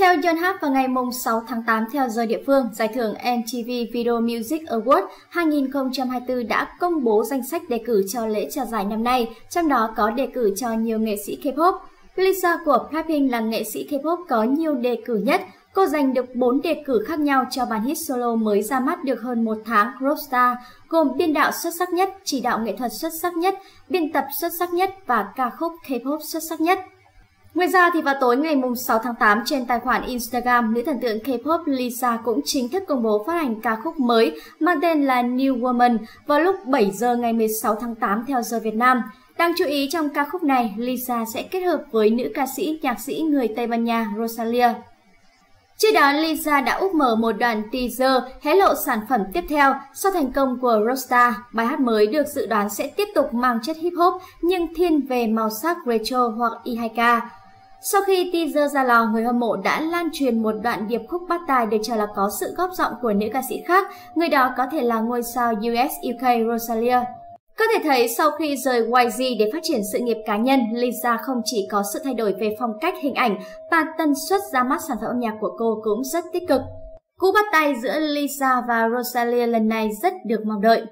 Theo Yonhap vào ngày 6 tháng 8 theo giờ địa phương, giải thưởng MTV Video Music Award 2024 đã công bố danh sách đề cử cho lễ trao giải năm nay, trong đó có đề cử cho nhiều nghệ sĩ K-pop. Lisa của Blackpink là nghệ sĩ K-pop có nhiều đề cử nhất. Cô giành được 4 đề cử khác nhau cho bản hit solo mới ra mắt được hơn một tháng Rockstar, gồm biên đạo xuất sắc nhất, chỉ đạo nghệ thuật xuất sắc nhất, biên tập xuất sắc nhất và ca khúc K-pop xuất sắc nhất. Ngoài ra thì vào tối ngày 6 tháng 8 trên tài khoản Instagram, nữ thần tượng K-pop Lisa cũng chính thức công bố phát hành ca khúc mới mang tên là New Woman vào lúc 7 giờ ngày 16 tháng 8 theo giờ Việt Nam. Đáng chú ý trong ca khúc này, Lisa sẽ kết hợp với nữ ca sĩ, nhạc sĩ người Tây Ban Nha Rosalia. Trước đó, Lisa đã úp mở một đoạn teaser hé lộ sản phẩm tiếp theo sau thành công của Rosta. Bài hát mới được dự đoán sẽ tiếp tục mang chất hip hop nhưng thiên về màu sắc retro hoặc e i2K. Sau khi teaser ra lò, người hâm mộ đã lan truyền một đoạn điệp khúc bắt tài được cho là có sự góp giọng của nữ ca sĩ khác, người đó có thể là ngôi sao US UK Rosalia. Có thể thấy sau khi rời YG để phát triển sự nghiệp cá nhân, Lisa không chỉ có sự thay đổi về phong cách hình ảnh và tần suất ra mắt sản phẩm âm nhạc của cô cũng rất tích cực. Cú bắt tay giữa Lisa và Rosalia lần này rất được mong đợi.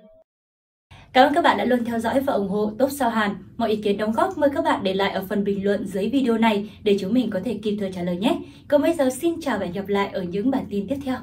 Cảm ơn các bạn đã luôn theo dõi và ủng hộ Top Sao Hàn. Mọi ý kiến đóng góp mời các bạn để lại ở phần bình luận dưới video này để chúng mình có thể kịp thời trả lời nhé. Còn bây giờ, xin chào và hẹn gặp lại ở những bản tin tiếp theo.